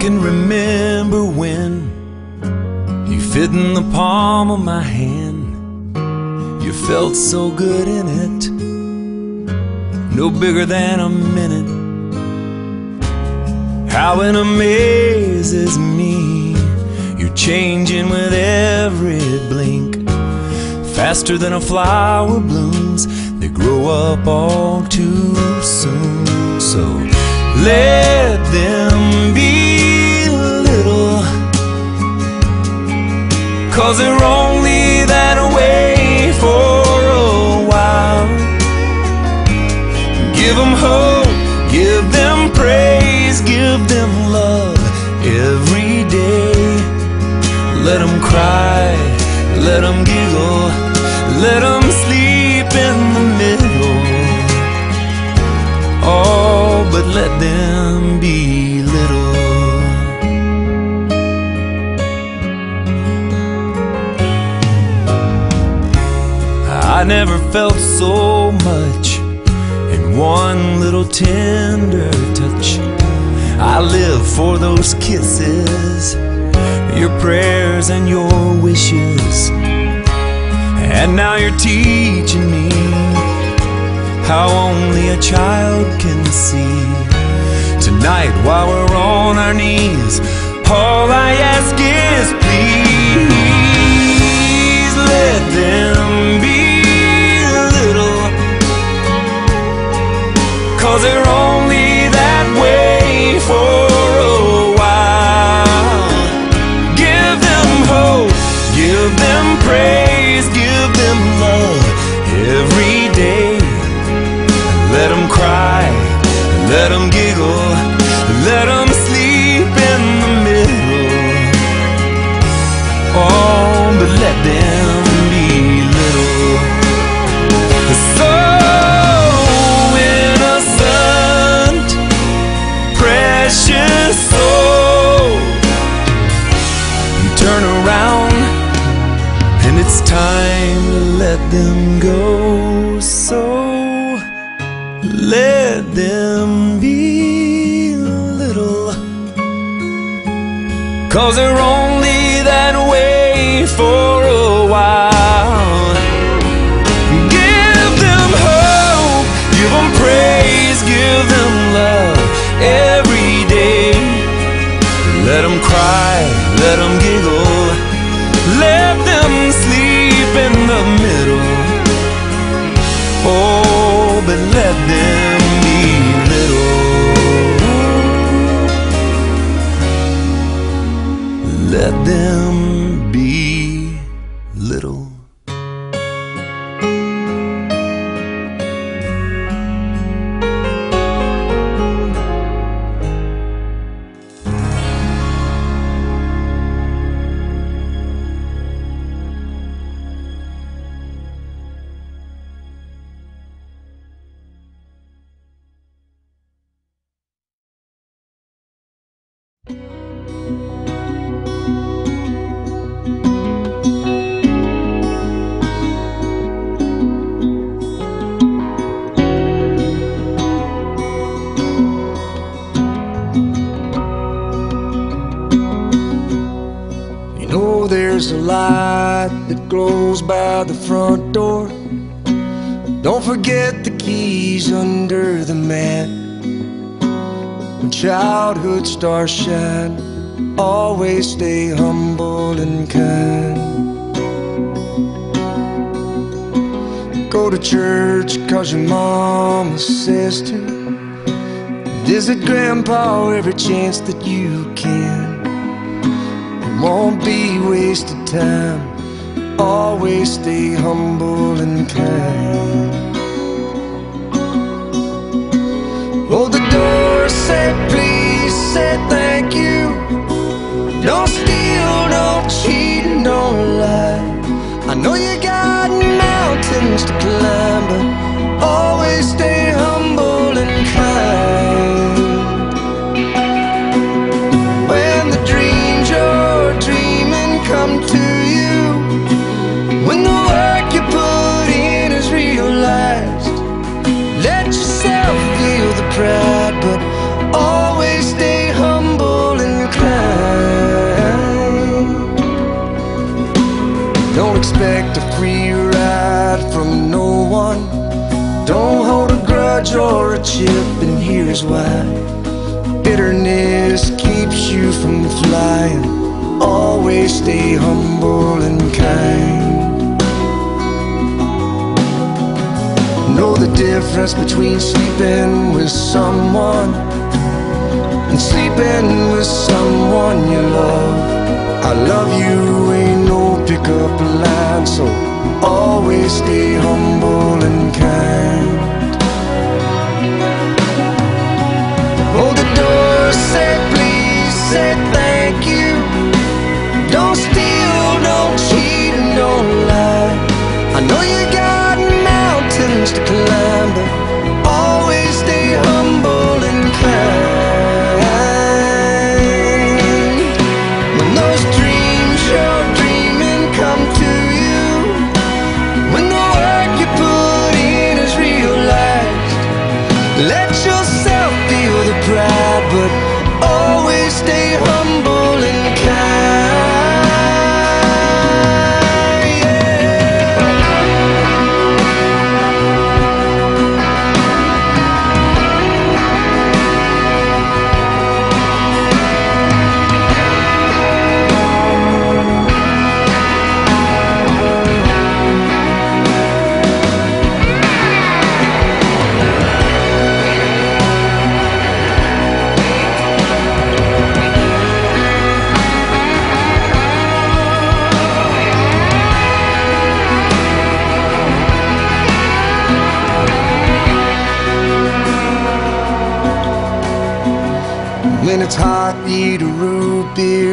Can remember when you fit in the palm of my hand. You felt so good in it, no bigger than a minute. How it amazes me, you're changing with every blink. Faster than a flower blooms, they grow up all too soon. So let them be cause they're only that way for a while. Give them hope, give them praise, give them love every day. Let them cry, let them giggle, let them sleep I never felt so much in one little tender touch. I live for those kisses, your prayers and your wishes. And now you're teaching me how only a child can see. Tonight, while we're on our knees, all I ask is them be little. Cause they're only that way for a while. Give them hope, give them praise, give them love every day. Let them cry, let them giggle, let them sleep in the middle. Oh, but let them them there's a light that glows by the front door. Don't forget the keys under the mat. When childhood stars shine, always stay humble and kind. Go to church cause your mama says to. Visit grandpa every chance that you can. Won't be wasted time. Always stay humble and kind. Expect a free ride from no one. Don't hold a grudge or a chip, and here's why. Bitterness keeps you from flying. Always stay humble and kind. Know the difference between sleeping with someone and sleeping with someone you love. I love you pickup line, so always stay humble and kind. Hold the door, say please, say thank you.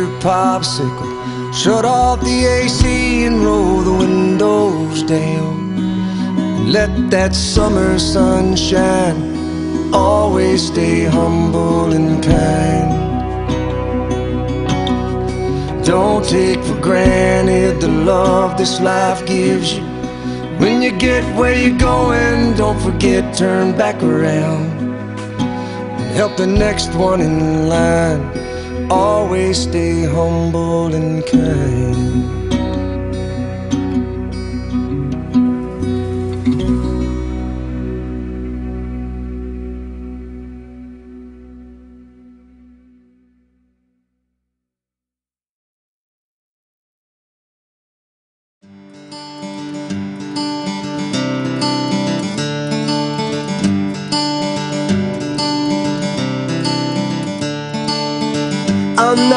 Beer popsicle. Shut off the AC and roll the windows down. And Let that summer sunshine. Always stay humble and kind. Don't take for granted the love this life gives you. When you get where you're going, don't forget, turn back around and help the next one in line. Always stay humble and kind.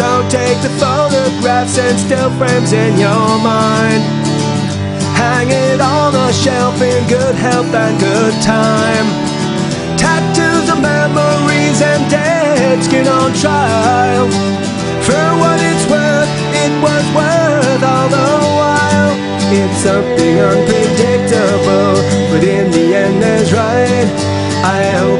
So take the photographs and still frames in your mind. Hang it on a shelf in good health and good time. Tattoos of memories and dead skin on trial. For what it's worth, it was worth all the while. It's something unpredictable, but in the end, that's right. I hope